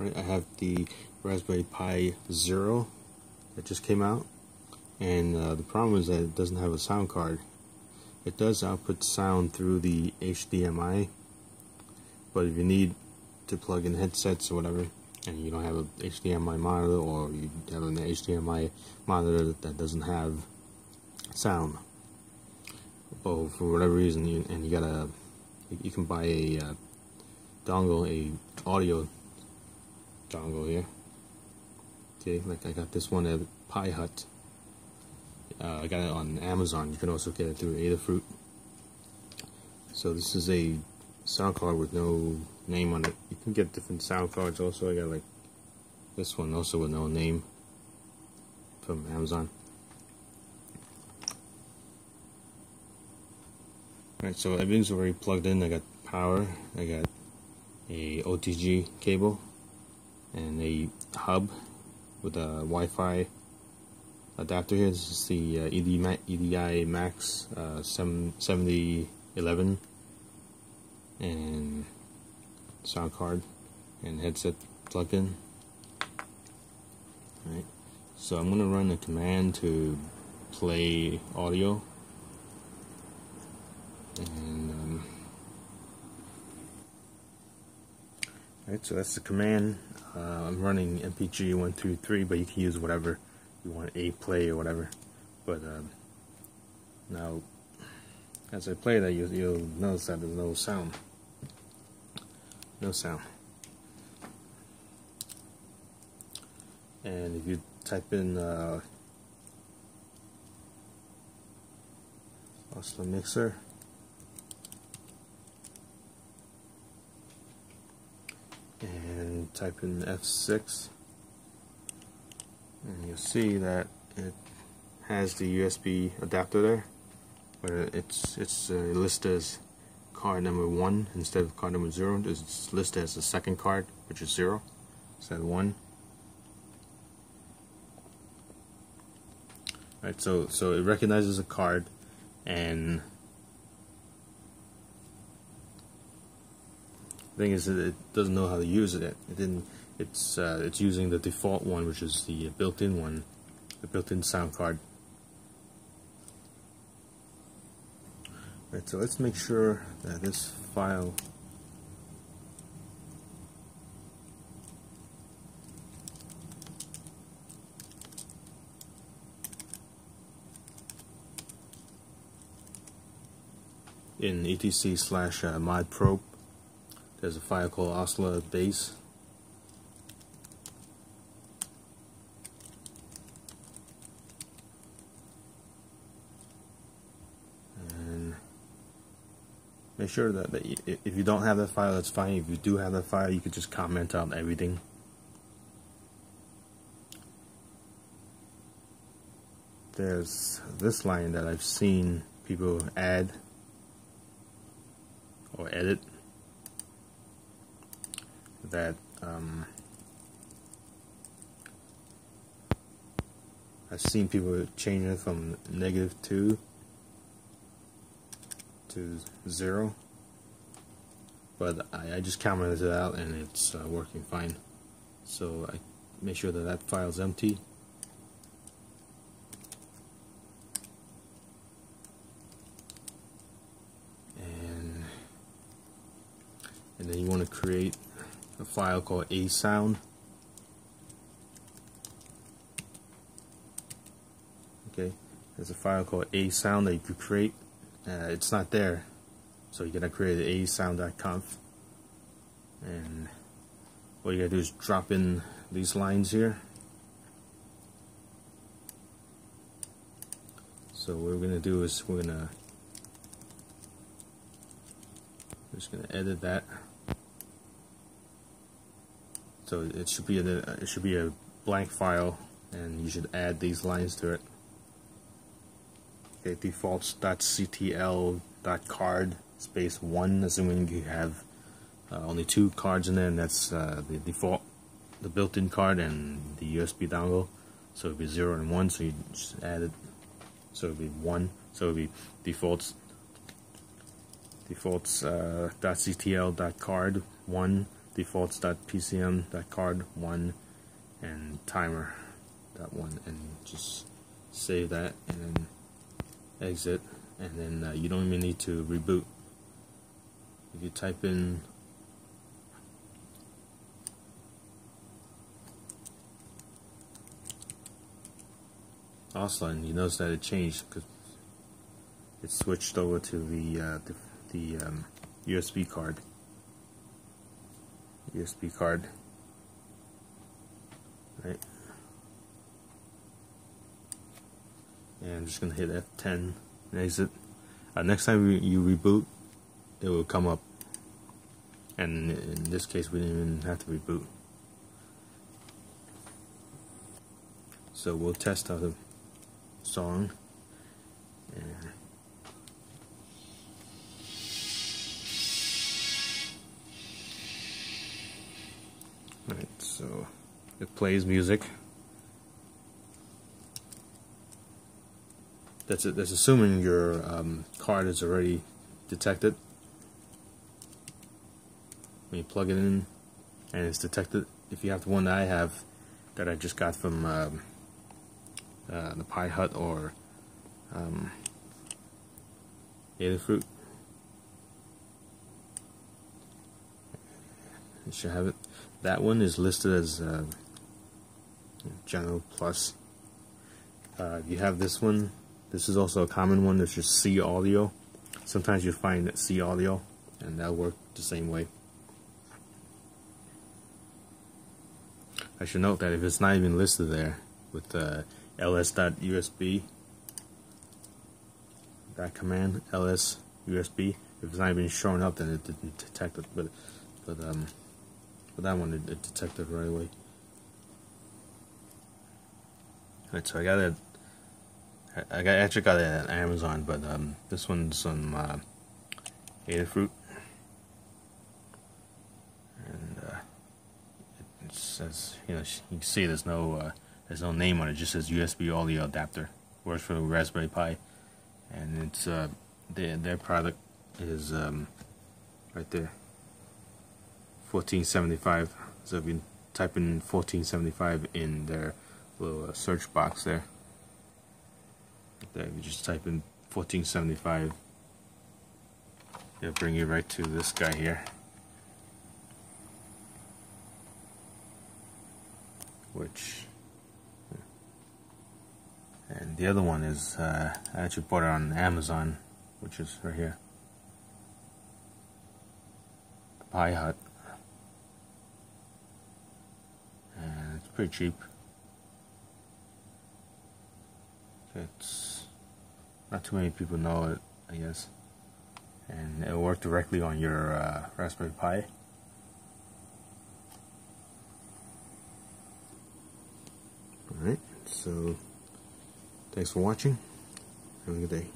Right, I have the Raspberry Pi Zero that just came out, and uh, the problem is that it doesn't have a sound card. It does output sound through the HDMI, but if you need to plug in headsets or whatever, and you don't have a HDMI monitor or you have an HDMI monitor that doesn't have sound, but for whatever reason, you, and you gotta, you can buy a uh, dongle, a audio dongle here. Okay, like I got this one at Pi Hut. Uh, I got it on Amazon. You can also get it through Adafruit. So this is a sound card with no name on it. You can get different sound cards also. I got like this one also with no name from Amazon. Alright, so everything's already plugged in. I got power, I got a OTG cable, and a hub with a Wi-Fi adapter here. This is the uh, ED Edimax uh, 7011 and sound card and headset plugged in. Alright, so I'm going to run a command to play audio and um, Right, so that's the command. Uh, I'm running MPG123, but you can use whatever you want, aplay or whatever. But uh, now, as I play that, you, you'll notice that there's no sound. No sound. And if you type in uh, alsamixer, and type in F6 and you'll see that it has the USB adapter there but it's it's uh, listed as card number one instead of card number zero. It's listed as the second card which is zero. Instead of one. All right so so it recognizes a card and thing is that it doesn't know how to use it. It didn't. It's uh, it's using the default one, which is the built-in one, the built-in sound card. Right. So let's make sure that this file. in etc slash uh, modprobe there's a file called alsa-base. And make sure that, that if you don't have that file, that's fine. If you do have that file, you could just comment on everything. There's this line that I've seen people add or edit that um, I've seen people change it from negative 2 to 0 but I, I just commented it out and it's uh, working fine. So I make sure that that file is empty. And and then you want to create a file called asound. Okay, there's a file called asound that you could create. Uh, it's not there, so you're gonna create sound.conf, and what you gotta do is drop in these lines here. So what we're gonna do is we're gonna just gonna edit that. So it should be a it should be a blank file, and you should add these lines to it. Okay, defaults.ctl.card space one, assuming you have uh, only two cards in there, and that's uh, the default, the built-in card and the USB dongle. So it'd be zero and one, so you just add it. So it'd be one. So it'd be defaults defaults uh, .ctl.card one defaults.pcm.card1 and timer, that one, and just save that and then exit and then uh, you don't even need to reboot if you type in Auslan, you notice that it changed because it switched over to the uh, the, the um, USB card. USB card, right? And I'm just gonna hit F10 and exit. Uh, next time you reboot, it will come up. And in this case, we didn't even have to reboot. So we'll test out the song. Plays music. That's it. That's assuming your um, card is already detected. When you plug it in and it's detected, if you have the one that I have that I just got from um, uh, the Pi Hut or um, Adafruit, you should have it. That one is listed as uh, General Plus. Uh, you have this one. This is also a common one. There's just C-Audio. Sometimes you find that C-Audio, and that'll work the same way. I should note that if it's not even listed there with uh, ls.usb, that command ls USB, if it's not even showing up, then it didn't detect it. But but um, but that one, it, it detected right away. Alright, so I got it. I got actually got it at Amazon, but um, this one's on uh, Adafruit, and uh, it, says you know you can see there's no uh, there's no name on it. It just says USB audio adapter. Works for Raspberry Pi, and it's uh, their their product is um, right there. 1475. So if you type in 1475 in their little uh, search box there, there you just type in 1475, it'll bring you right to this guy here. Which, and the other one is, uh, I actually bought it on Amazon, which is right here. Pi Hut. And it's pretty cheap. It's not too many people know it, I guess. And it'll work directly on your uh, Raspberry Pi. Alright, so thanks for watching. Have a good day.